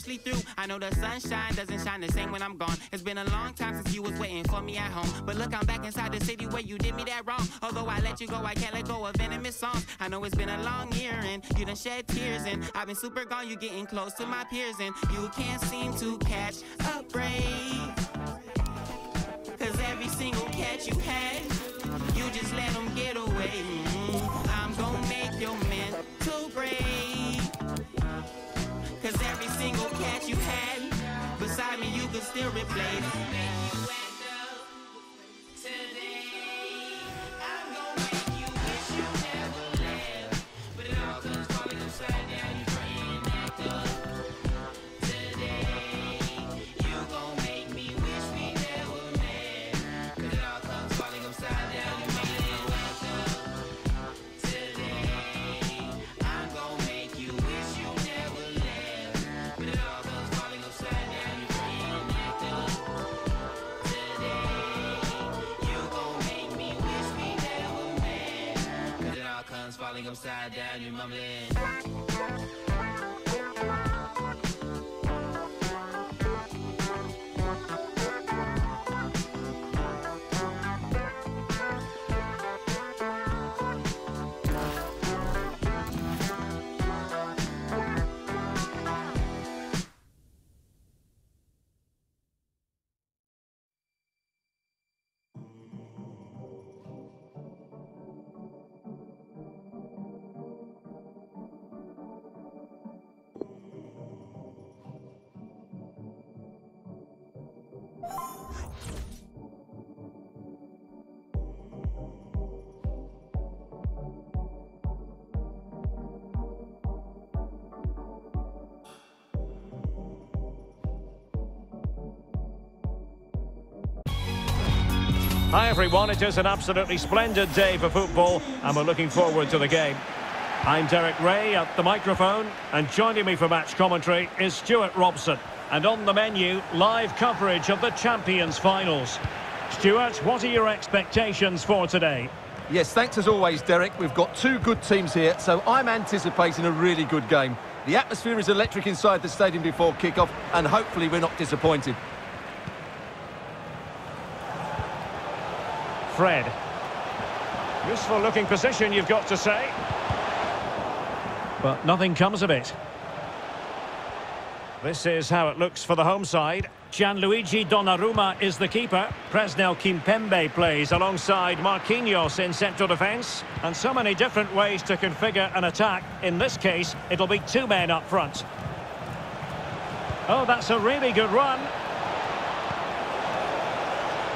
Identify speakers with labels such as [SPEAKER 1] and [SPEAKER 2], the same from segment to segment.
[SPEAKER 1] through. I know the sunshine doesn't shine the same when I'm gone. It's been a long time since you was waiting for me at home. But look, I'm back inside the city where you did me that wrong. Although I let you go, I can't let go of venomous songs. I know it's been a long year and you done shed tears and I've been super gone. You getting close to my peers and you can't seem to catch a break. Cause every single catch you had, you just let them get away. Could falling upside down, you're mumbling.
[SPEAKER 2] Hi everyone, it is an absolutely splendid day for football and we're looking forward to the game. I'm Derek Ray at the microphone and joining me for match commentary is Stuart Robson. And on the menu, live coverage of the Champions Finals. Stuart, what are your expectations for today?
[SPEAKER 3] Yes, thanks as always, Derek. We've got two good teams here, so I'm anticipating a really good game. The atmosphere is electric inside the stadium before kick-off, and hopefully we're not disappointed.
[SPEAKER 2] Fred. Useful looking position, you've got to say. But nothing comes of it. This is how it looks for the home side. Gianluigi Donnarumma is the keeper. Presnel Kimpembe plays alongside Marquinhos in central defence. And so many different ways to configure an attack. In this case, it'll be two men up front. Oh, that's a really good run.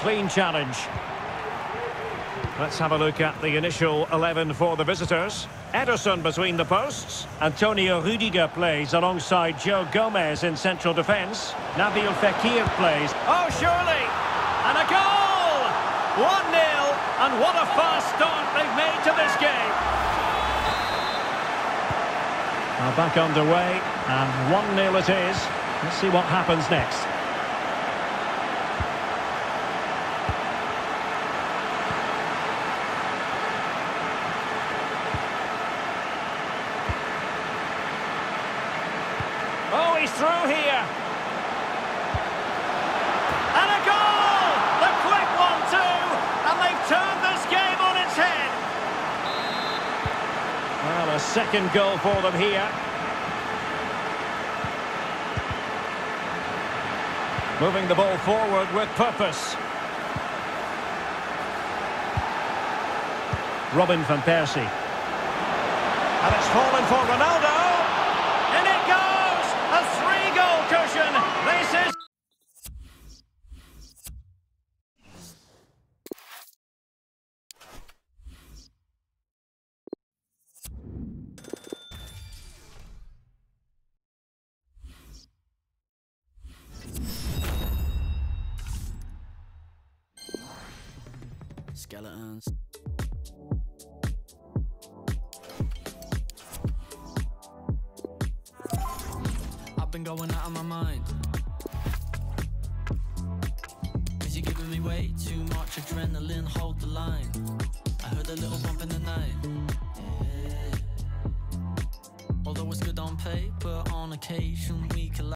[SPEAKER 2] Clean challenge. Let's have a look at the initial 11 for the visitors. Ederson between the posts. Antonio Rudiger plays alongside Joe Gomez in central defence. Nabil Fekir plays. Oh, surely! And a goal! 1-0, and what a fast start they've made to this game. Now back underway, and 1-0 it is. Let's see what happens next. Oh, he's through here. And a goal! The quick one, too! And they've turned this game on its head. Well, a second goal for them here. Moving the ball forward with purpose. Robin van Persie. And it's fallen for Ronaldo.
[SPEAKER 4] Skeletons. I've been going out of my mind. Cause you're giving me way too much adrenaline, hold the line. I heard a little bump in the night. Yeah. Although it's good on paper, on occasion we collide.